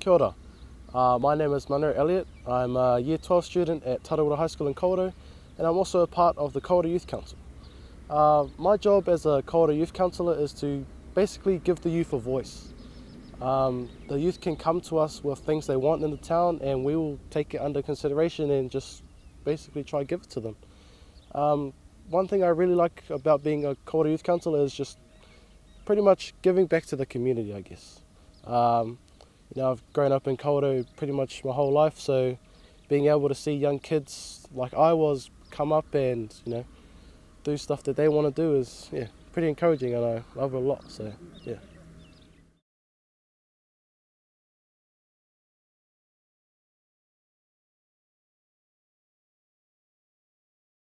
Kia ora. Uh, my name is Munro Elliot. I'm a Year 12 student at Tarawera High School in Kawerau and I'm also a part of the Kawerau Youth Council. Uh, my job as a Kawerau Youth Councillor is to basically give the youth a voice. Um, the youth can come to us with things they want in the town and we will take it under consideration and just basically try to give it to them. Um, one thing I really like about being a Kawerau Youth Councillor is just pretty much giving back to the community, I guess. Um, you know, I've grown up in Kawerau pretty much my whole life, so being able to see young kids like I was come up and you know do stuff that they want to do is yeah pretty encouraging, and I love it a lot. So yeah.